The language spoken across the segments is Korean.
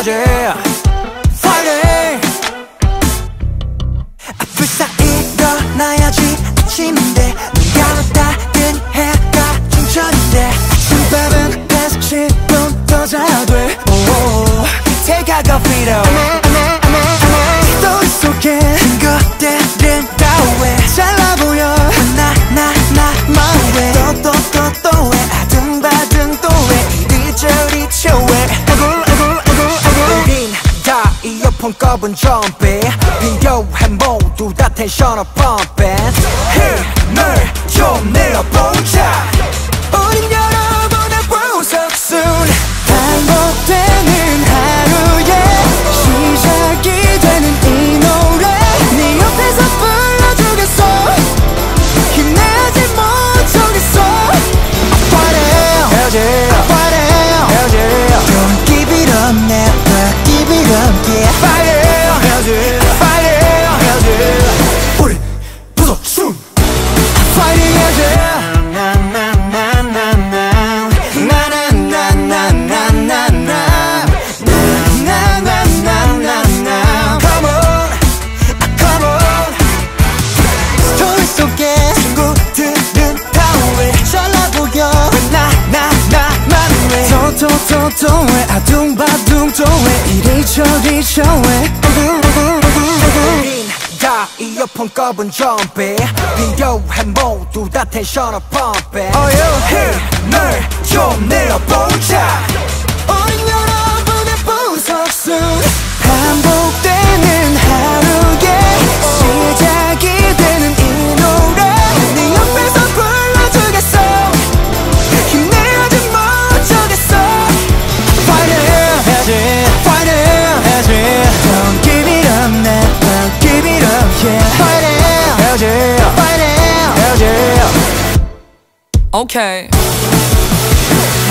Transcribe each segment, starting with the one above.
해야지. Friday 불사 일어나야지. 아침인데 눈 감았다. 해가 중천인데 아침밥은 10분 더 자야 돼. 오, Take a coffee though 또속 폰 꼽은 좀비 필요해 모두 다 텐션을 펌핑 힘을 좀 내어보자. 우린 또또또또왜 아둥바둥 이리 저리 저왜. 우린 다 이어폰 꼽은 좀비 필요해 모두 다 텐션을 펌핑 힘을 오케이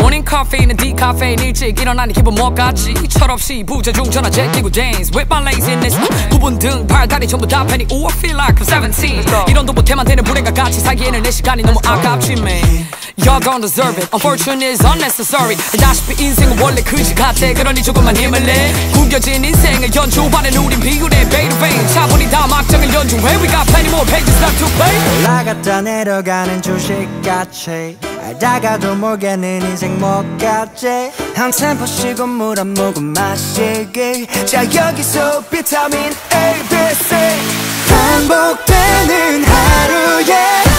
모닝 카페인은 디카페인 일찍 일어나니 기분 뭐같지? 철없이 부재중 전화 제끼고 dance with my laziness. 부분 등 팔다리 전부 다 패니 Ooh I feel like I'm 17 이런도 못해만 되는 불행과 같이 살기에는 내 시간이 너무 아깝지 man. Y'all don't deserve it. Unfortunate is unnecessary. 알다시피 인생은 원래 그지 같아. 그러니 조금만 힘을 내. 구겨진 인생을 연주하는 우린 비율의 베이르베인 차분히 다 막장을 연주해 We got plenty more pages left to play. 올라갔다 내려가는 주식같이 알다가도 모르겠는 인생 뭐같지. 한 템포 쉬고 물 한 모금 마시기. 자 여기서 비타민 A, B, C. 반복되는 하루에